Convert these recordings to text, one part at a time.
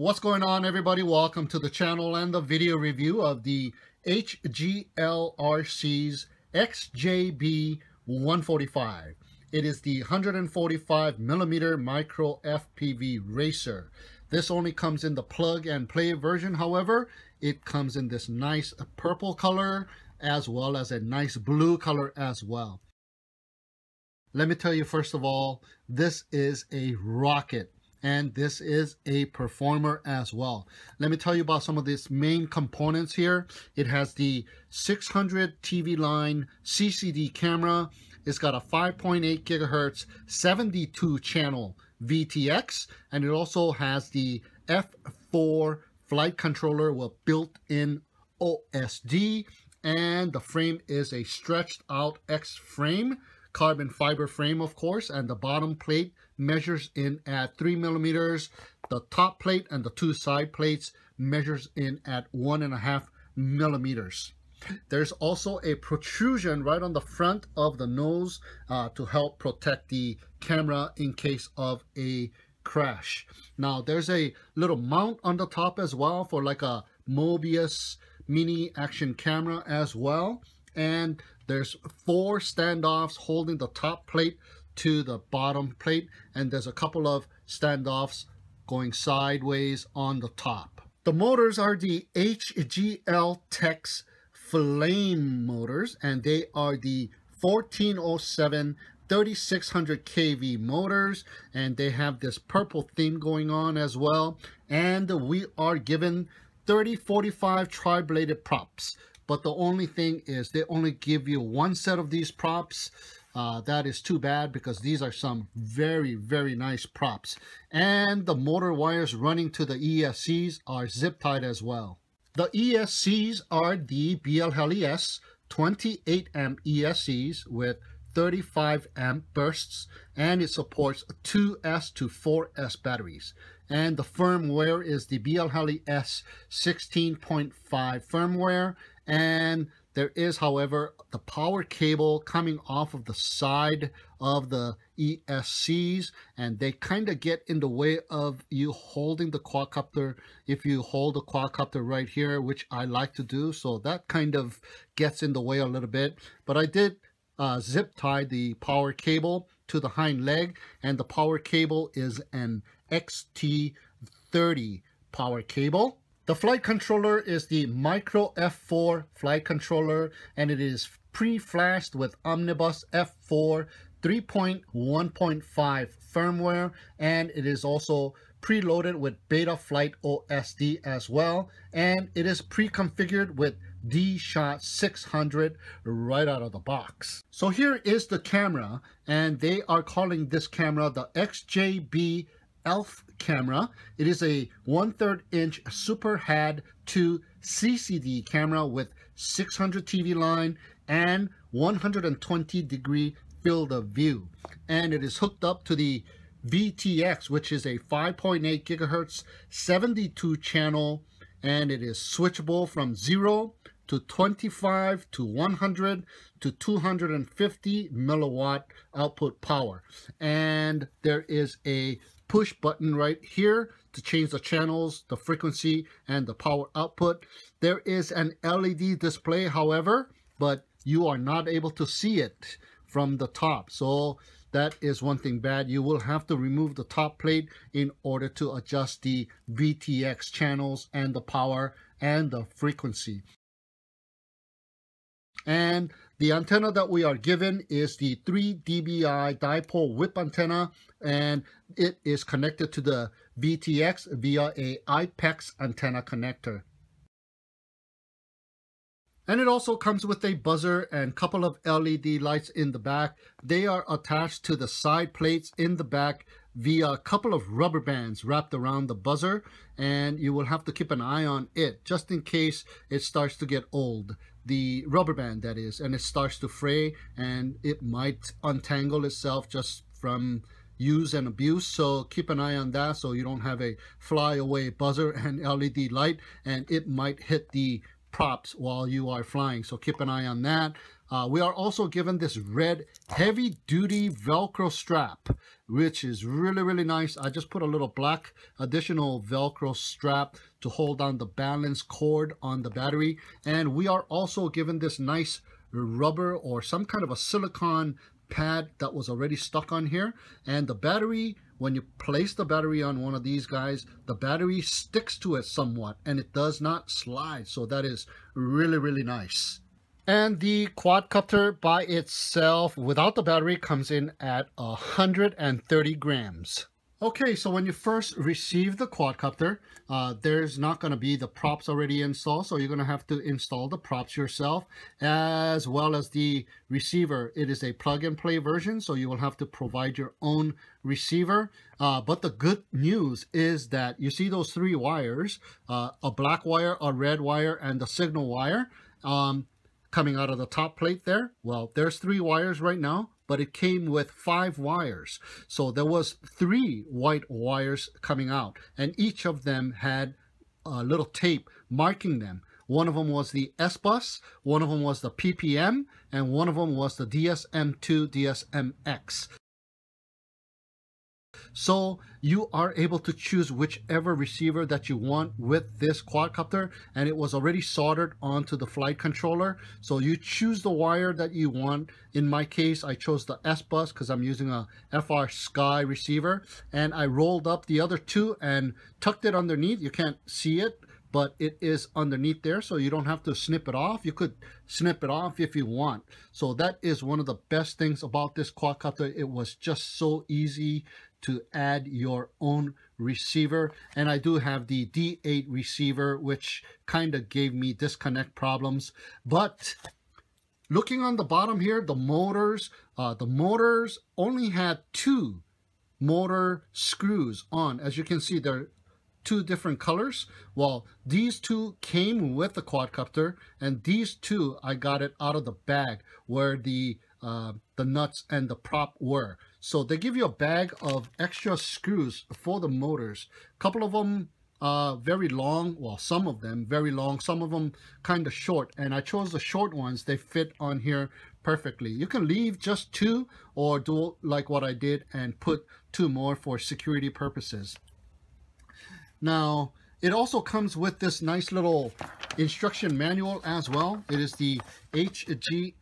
What's going on everybody? Welcome to the channel and the video review of the HGLRC's XJB 145. It is the 145 millimeter micro FPV racer. This only comes in the plug and play version. However, it comes in this nice purple color as well as a nice blue color as well. Let me tell you first of all, this is a rocket and this is a performer as well. Let me tell you about some of these main components here. It has the 600 TV line CCD camera. It's got a 5.8 gigahertz 72 channel VTX and it also has the F4 flight controller with built-in OSD and the frame is a stretched out X frame carbon fiber frame of course and the bottom plate measures in at three millimeters the top plate and the two side plates measures in at one and a half millimeters there's also a protrusion right on the front of the nose uh, to help protect the camera in case of a crash. Now there's a little mount on the top as well for like a Mobius mini action camera as well. And there's four standoffs holding the top plate to the bottom plate. And there's a couple of standoffs going sideways on the top. The motors are the HGL Tex flame motors and they are the 1407 3600 kV motors and they have this purple theme going on as well and we are given 3045 tri-bladed props but the only thing is they only give you one set of these props uh, that is too bad because these are some very very nice props and the motor wires running to the ESCs are zip tied as well the ESCs are the BL 28 amp ESCs with 35 amp bursts and it supports 2S to 4S batteries. And the firmware is the BL S 16.5 firmware and there is, however, the power cable coming off of the side of the ESCs, and they kind of get in the way of you holding the quadcopter if you hold the quadcopter right here, which I like to do. So that kind of gets in the way a little bit. But I did uh, zip tie the power cable to the hind leg, and the power cable is an XT30 power cable. The flight controller is the Micro F4 flight controller and it is pre-flashed with Omnibus F4 3.1.5 firmware and it is also preloaded with Betaflight OSD as well and it is pre-configured with D-Shot 600 right out of the box. So here is the camera and they are calling this camera the XJB ELF camera. It is a 1 3rd inch Super HAD 2 CCD camera with 600 TV line and 120 degree field of view. And it is hooked up to the VTX, which is a 5.8 gigahertz 72 channel and it is switchable from 0 to 25 to 100 to 250 milliwatt output power and there is a push button right here to change the channels, the frequency, and the power output. There is an LED display, however, but you are not able to see it from the top. So that is one thing bad. You will have to remove the top plate in order to adjust the VTX channels and the power and the frequency. And the antenna that we are given is the 3 dBi dipole whip antenna and it is connected to the VTX via a IPEX antenna connector. And it also comes with a buzzer and couple of LED lights in the back. They are attached to the side plates in the back via a couple of rubber bands wrapped around the buzzer and you will have to keep an eye on it just in case it starts to get old the rubber band that is and it starts to fray and it might untangle itself just from use and abuse. So keep an eye on that so you don't have a flyaway buzzer and LED light and it might hit the props while you are flying. So keep an eye on that. Uh, we are also given this red heavy duty velcro strap which is really, really nice. I just put a little black additional Velcro strap to hold down the balance cord on the battery. And we are also given this nice rubber or some kind of a silicone pad that was already stuck on here. And the battery, when you place the battery on one of these guys, the battery sticks to it somewhat and it does not slide. So that is really, really nice. And the quadcopter by itself without the battery comes in at 130 grams. Okay, so when you first receive the quadcopter, uh, there's not going to be the props already installed, so you're going to have to install the props yourself, as well as the receiver. It is a plug-and-play version, so you will have to provide your own receiver. Uh, but the good news is that you see those three wires, uh, a black wire, a red wire, and the signal wire. Um, coming out of the top plate there. Well, there's three wires right now, but it came with five wires. So there was three white wires coming out, and each of them had a little tape marking them. One of them was the S-Bus, one of them was the PPM, and one of them was the DSM2 DSMX. So you are able to choose whichever receiver that you want with this quadcopter and it was already soldered onto the flight controller. So you choose the wire that you want. In my case, I chose the S-Bus because I'm using a FrSky receiver and I rolled up the other two and tucked it underneath. You can't see it but it is underneath there so you don't have to snip it off you could snip it off if you want so that is one of the best things about this quadcopter it was just so easy to add your own receiver. And I do have the D8 receiver which kind of gave me disconnect problems. But looking on the bottom here the motors uh, the motors only had two motor screws on. As you can see they're two different colors. Well these two came with the quadcopter and these two I got it out of the bag where the uh, the nuts and the prop were so they give you a bag of extra screws for the motors. A couple of them uh, very long, well, some of them very long, some of them kind of short. And I chose the short ones. They fit on here perfectly. You can leave just two or do like what I did and put two more for security purposes. Now, it also comes with this nice little instruction manual as well. It is the HGLRC's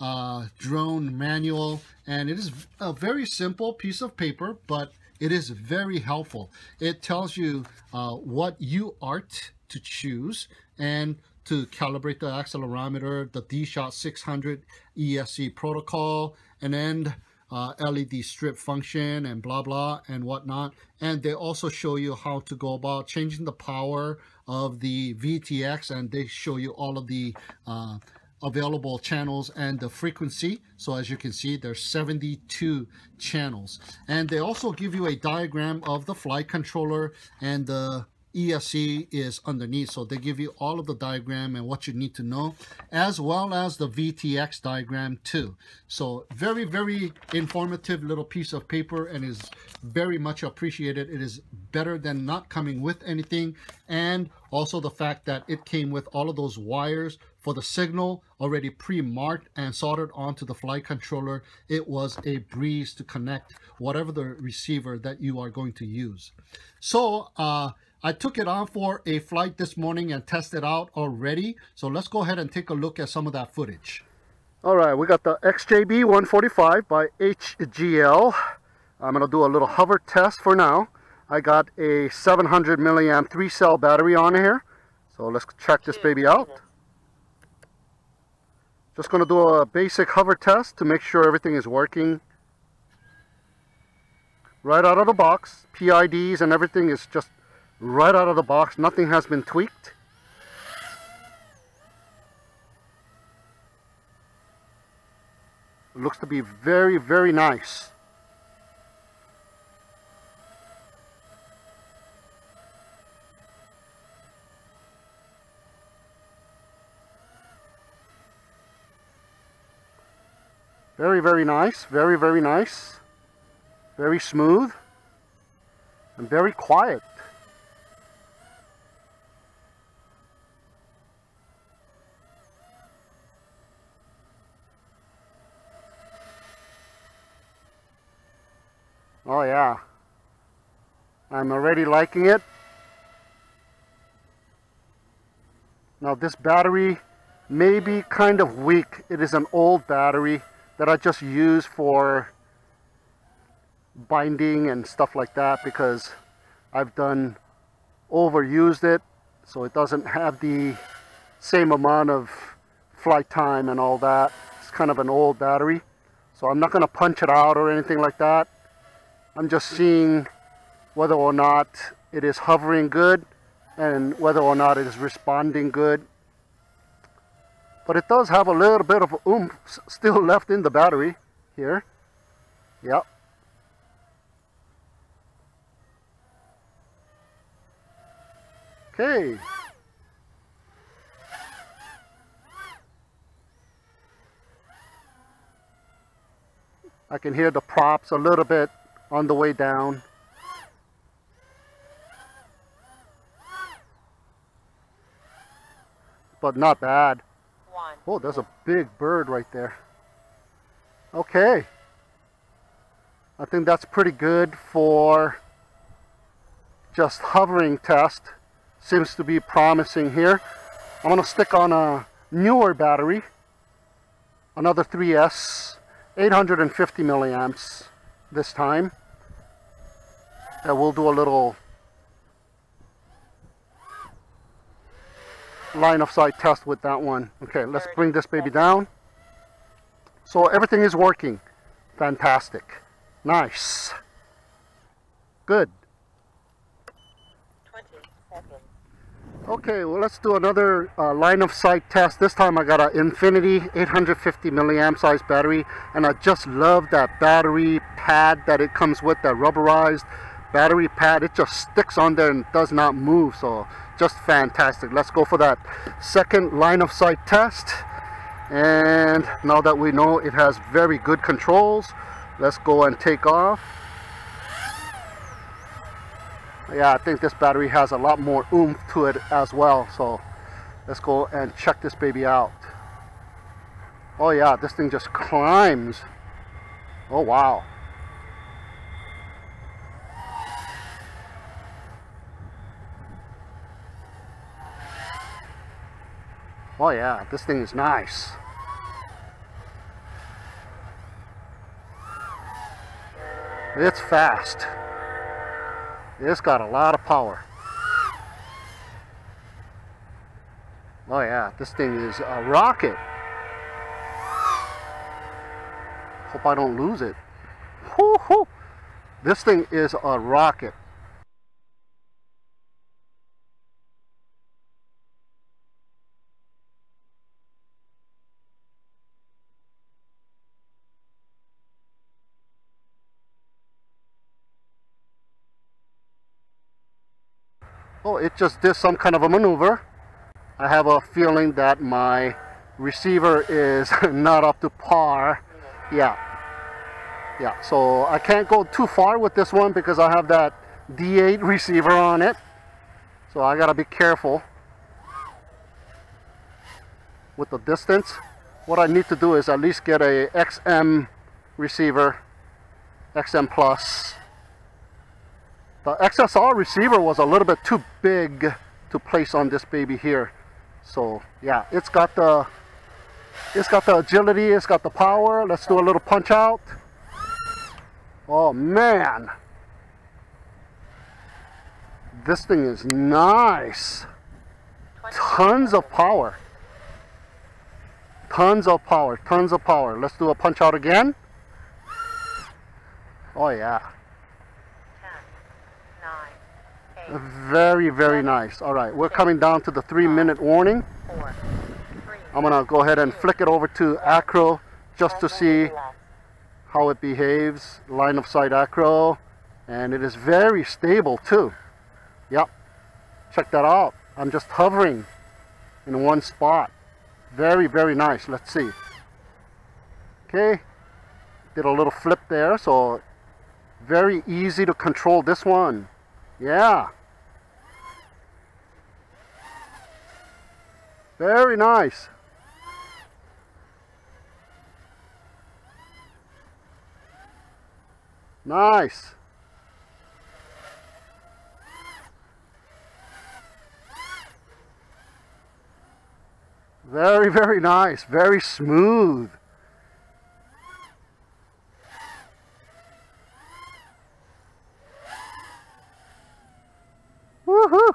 uh, drone manual. And it is a very simple piece of paper but it is very helpful. It tells you uh, what UART to choose and to calibrate the accelerometer the D-Shot 600 ESC protocol and then uh, LED strip function and blah blah and whatnot. And they also show you how to go about changing the power of the VTX and they show you all of the uh, available channels and the frequency. So as you can see, there's 72 channels. And they also give you a diagram of the flight controller and the ESC is underneath. So they give you all of the diagram and what you need to know, as well as the VTX diagram too. So very, very informative little piece of paper and is very much appreciated. It is better than not coming with anything. And also the fact that it came with all of those wires for the signal already pre-marked and soldered onto the flight controller. It was a breeze to connect whatever the receiver that you are going to use. So uh, I took it on for a flight this morning and tested out already. So let's go ahead and take a look at some of that footage. All right, we got the XJB 145 by HGL. I'm gonna do a little hover test for now. I got a 700 milliamp three cell battery on here. So let's check this baby out. Just gonna do a basic hover test to make sure everything is working right out of the box. PIDs and everything is just right out of the box. Nothing has been tweaked. It looks to be very, very nice. Very, very nice. Very, very nice. Very smooth. And very quiet. Oh yeah. I'm already liking it. Now this battery may be kind of weak. It is an old battery that I just use for binding and stuff like that because I've done overused it so it doesn't have the same amount of flight time and all that. It's kind of an old battery. So I'm not going to punch it out or anything like that. I'm just seeing whether or not it is hovering good and whether or not it is responding good. But it does have a little bit of oomph still left in the battery here. Yep. Okay. I can hear the props a little bit on the way down. But not bad. Oh, there's a big bird right there. Okay. I think that's pretty good for just hovering test. Seems to be promising here. I'm going to stick on a newer battery. Another 3S 850 milliamps this time. And we'll do a little line of sight test with that one. Okay, let's bring this baby down. So everything is working. Fantastic. Nice. Good. Okay, well let's do another uh, line of sight test. This time I got an Infinity 850 milliamp size battery and I just love that battery pad that it comes with, that rubberized battery pad. It just sticks on there and does not move, so just fantastic. Let's go for that second line of sight test. And now that we know it has very good controls, let's go and take off yeah I think this battery has a lot more oomph to it as well so let's go and check this baby out oh yeah this thing just climbs oh wow oh yeah this thing is nice it's fast it's got a lot of power. Oh yeah, this thing is a rocket. Hope I don't lose it. -hoo. This thing is a rocket. Oh, it just did some kind of a maneuver. I have a feeling that my receiver is not up to par. Yeah. Yeah, so I can't go too far with this one because I have that D8 receiver on it. So I gotta be careful with the distance. What I need to do is at least get a XM receiver, XM Plus, the XSR receiver was a little bit too big to place on this baby here. So yeah, it's got the it's got the agility, it's got the power. Let's do a little punch out. Oh man. This thing is nice. Tons of power. Tons of power, tons of power. Let's do a punch out again. Oh yeah. Very, very nice. All right, we're coming down to the three minute warning. I'm gonna go ahead and flick it over to acro just to see how it behaves. Line of sight acro. And it is very stable too. Yep. Check that out. I'm just hovering in one spot. Very, very nice. Let's see. Okay. Did a little flip there, so very easy to control this one. Yeah. Very nice. Nice. Very, very nice. Very smooth. Woohoo!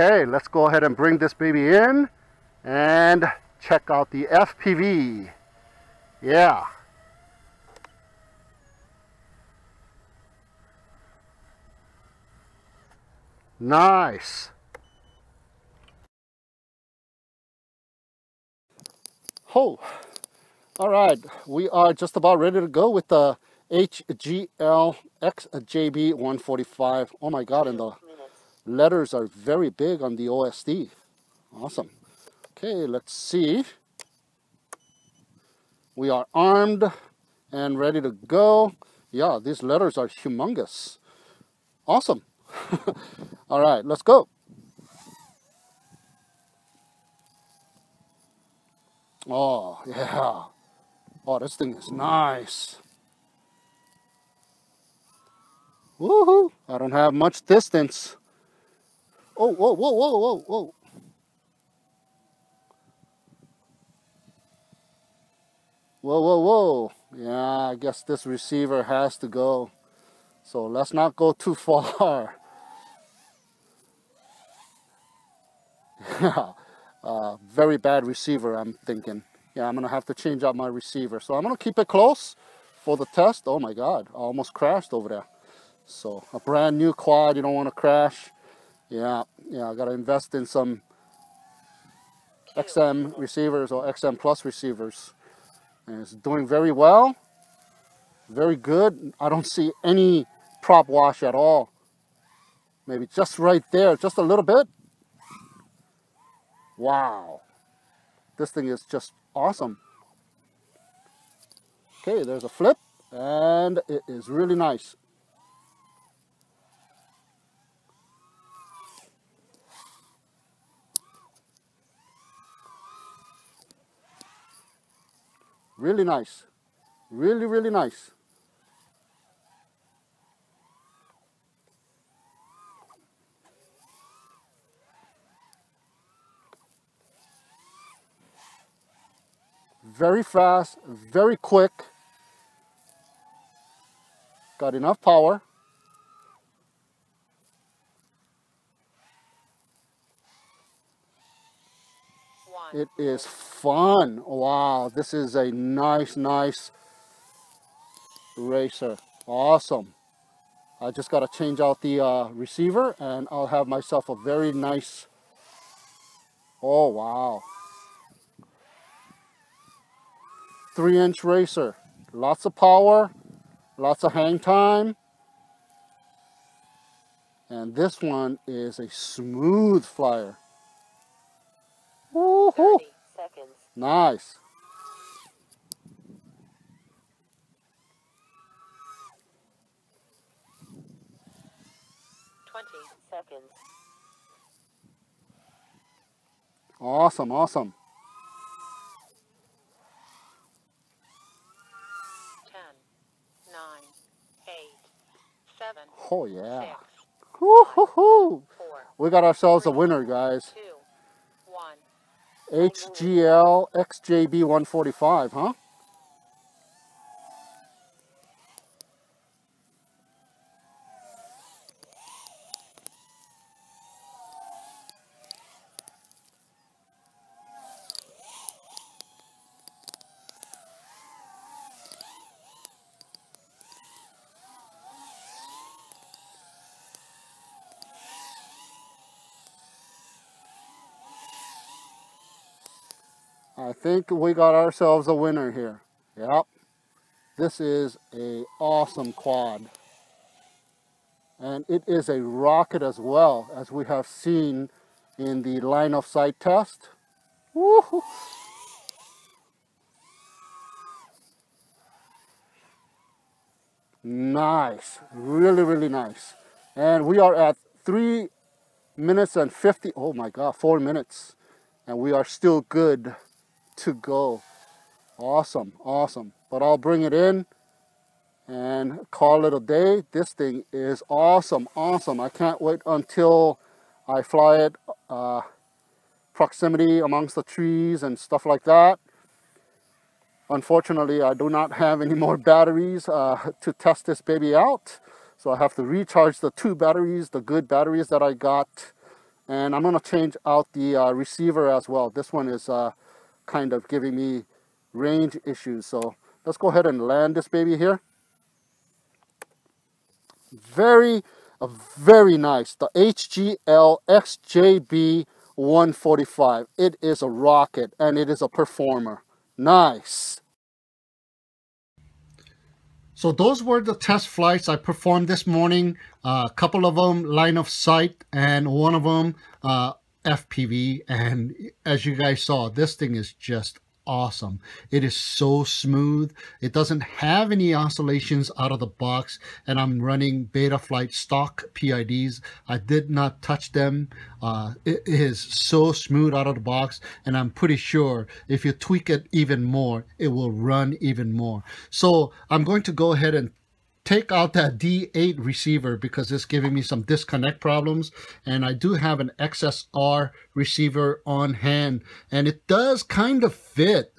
Okay, let's go ahead and bring this baby in and check out the FPV. Yeah. Nice. Oh, all right. We are just about ready to go with the HGL XJB 145. Oh my God, and the letters are very big on the OSD. Awesome. Okay, let's see. We are armed and ready to go. Yeah, these letters are humongous. Awesome. All right, let's go. Oh, yeah. Oh, this thing is nice. Woohoo! I don't have much distance. Oh, whoa, whoa, whoa, whoa, whoa. Whoa, whoa, whoa. Yeah, I guess this receiver has to go. So let's not go too far. Yeah, uh, very bad receiver, I'm thinking. Yeah, I'm going to have to change out my receiver. So I'm going to keep it close for the test. Oh my God, I almost crashed over there. So a brand new quad, you don't want to crash. Yeah, yeah, I got to invest in some XM receivers or XM Plus receivers. And it's doing very well. Very good. I don't see any prop wash at all. Maybe just right there, just a little bit. Wow. This thing is just awesome. Okay, there's a flip and it is really nice. Really nice. Really, really nice. Very fast, very quick. Got enough power. It is fun. Wow, this is a nice, nice racer. Awesome. I just got to change out the uh, receiver and I'll have myself a very nice... Oh, wow. Three inch racer. Lots of power, lots of hang time. And this one is a smooth flyer. Woohoo! seconds. Nice. Twenty seconds. Awesome, awesome. Ten, nine, eight, seven. Oh yeah. Six, Woo-hoo-hoo. We got ourselves a winner, guys. Two, HGL XJB 145, huh? I think we got ourselves a winner here. Yep. This is a awesome quad. And it is a rocket as well, as we have seen in the line of sight test. Nice, really, really nice. And we are at three minutes and 50, oh my God, four minutes. And we are still good to go. Awesome, awesome. But I'll bring it in and call it a day. This thing is awesome, awesome. I can't wait until I fly it uh, proximity amongst the trees and stuff like that. Unfortunately, I do not have any more batteries uh, to test this baby out. So I have to recharge the two batteries, the good batteries that I got. And I'm going to change out the uh, receiver as well. This one is uh, kind of giving me range issues. So let's go ahead and land this baby here. Very, very nice. The HGL XJB 145. It is a rocket and it is a performer. Nice. So those were the test flights I performed this morning. Uh, a couple of them line of sight and one of them uh, FPV. And as you guys saw, this thing is just awesome. It is so smooth. It doesn't have any oscillations out of the box and I'm running Betaflight stock PIDs. I did not touch them. Uh, it is so smooth out of the box and I'm pretty sure if you tweak it even more, it will run even more. So I'm going to go ahead and take out that D8 receiver because it's giving me some disconnect problems. And I do have an XSR receiver on hand and it does kind of fit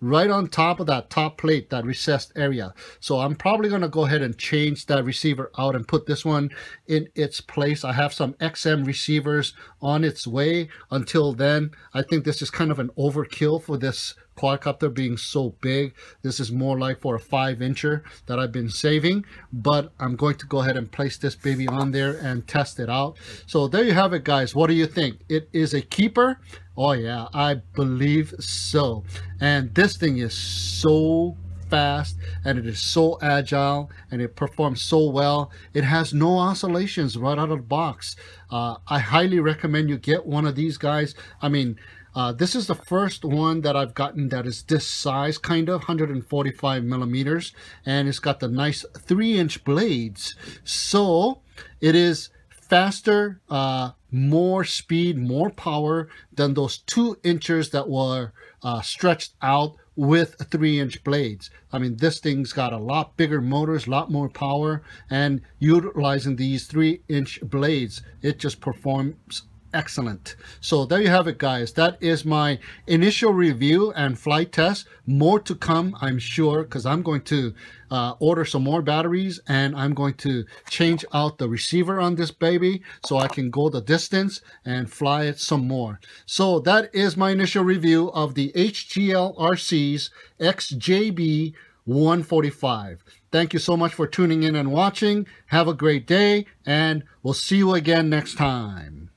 right on top of that top plate, that recessed area. So I'm probably going to go ahead and change that receiver out and put this one in its place. I have some XM receivers on its way. Until then, I think this is kind of an overkill for this quadcopter being so big. This is more like for a five incher that I've been saving, but I'm going to go ahead and place this baby on there and test it out. So there you have it guys. What do you think? It is a keeper. Oh yeah, I believe so. And this thing is so fast and it is so agile and it performs so well. It has no oscillations right out of the box. Uh, I highly recommend you get one of these guys. I mean, uh, this is the first one that I've gotten that is this size, kind of 145 millimeters, and it's got the nice three inch blades. So it is faster, uh, more speed, more power than those two inches that were uh, stretched out with three inch blades. I mean, this thing's got a lot bigger motors, a lot more power, and utilizing these three inch blades, it just performs excellent. So there you have it, guys. That is my initial review and flight test. More to come, I'm sure, because I'm going to uh, order some more batteries and I'm going to change out the receiver on this baby so I can go the distance and fly it some more. So that is my initial review of the HGL RC's XJB 145. Thank you so much for tuning in and watching. Have a great day and we'll see you again next time.